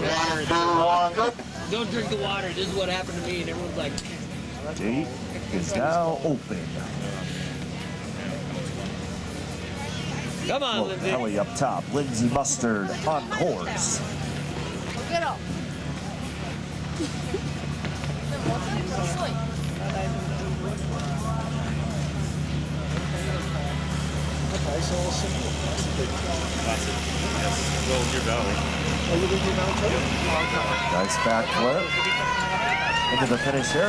the water. Don't drink the water. This is what happened to me, and everyone's like, Gate is now open. "Come on, Look, Lindsay." Ellie up top. Lindsay Mustard on course. Pero. Nice back flip. Into the finish there.